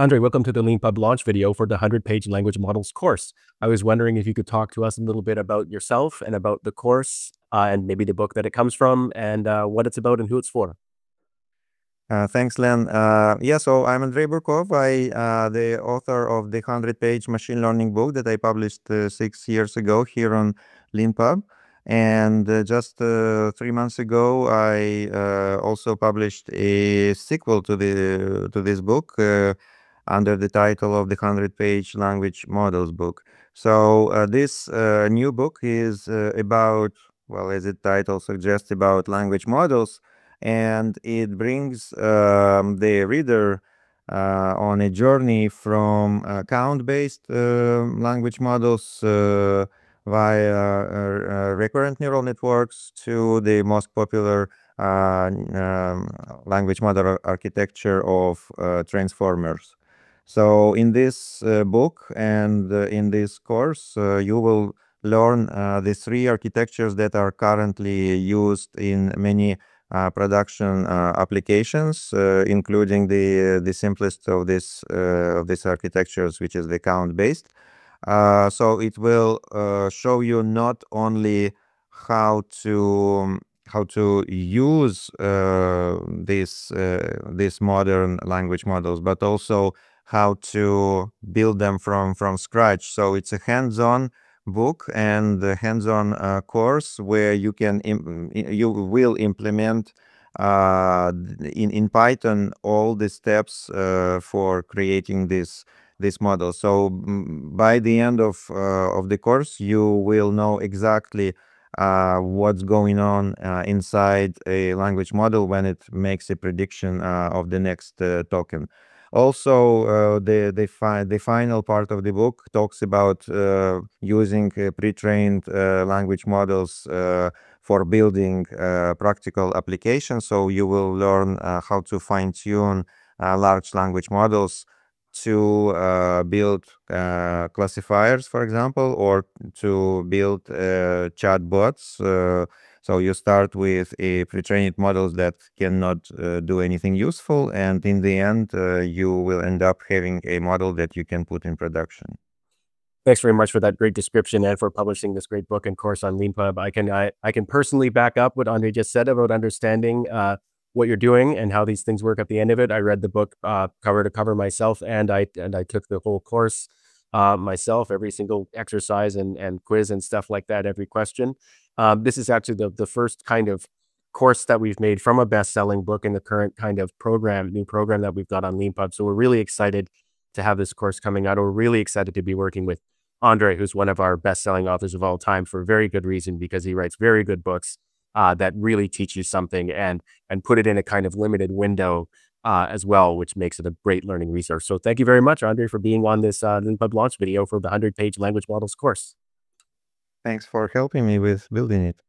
Andriy, welcome to the Leanpub launch video for the 100-page language models course. I was wondering if you could talk to us a little bit about yourself and about the course uh, and maybe the book that it comes from and uh, what it's about and who it's for. Uh, thanks, Len. Uh, yeah, so I'm Andriy Burkov. I uh, the author of the 100-page machine learning book that I published uh, six years ago here on Leanpub. And uh, just uh, three months ago, I also published a sequel to the to this book under the title of the 100-page language models book. So this new book is about, well, as the title suggests, about language models and it brings um, the reader uh, on a journey from uh, count-based uh, language models uh, via uh, recurrent neural networks to the most popular um, language model architecture of transformers. So in this book and in this course, you will learn the three architectures that are currently used in many uh, production uh, applications, uh, including the the simplest of this of these architectures, which is the count based. so it will show you not only how to how to use uh, these uh, these modern language models, but also how to build them from from scratch. So it's a hands-on book and a hands-on uh, course where you can you will implement uh, in in Python all the steps uh, for creating this this model. So by the end of uh, of the course, you will know exactly uh, what's going on uh, inside a language model when it makes a prediction of the next token. Also, uh, the the, fi the final part of the book talks about uh, using uh, pre-trained language models for building practical applications. So you will learn how to fine-tune large language models to uh, build uh, classifiers, for example, or to build uh, chatbots so you start with a pre-trained models that cannot uh, do anything useful, and in the end, uh, you will end up having a model that you can put in production. Thanks very much for that great description and for publishing this great book and course on Leanpub. I can I, I can personally back up what Andriy just said about understanding uh, what you're doing and how these things work at the end of it. I read the book uh, cover to cover myself, and I and I took the whole course uh, myself, every single exercise and and quiz and stuff like that, every question. Um, this is actually the, the first kind of course that we've made from a best-selling book in the current kind of program, new program that we've got on Leanpub. So we're really excited to have this course coming out. We're really excited to be working with Andriy, who's one of our best-selling authors of all time, for a very good reason because he writes very good books uh, that really teach you something and and put it in a kind of limited window uh, as well, which makes it a great learning resource. So thank you very much, Andriy, for being on this uh, Leanpub launch video for the 100-page language models course. Thanks for helping me with building it.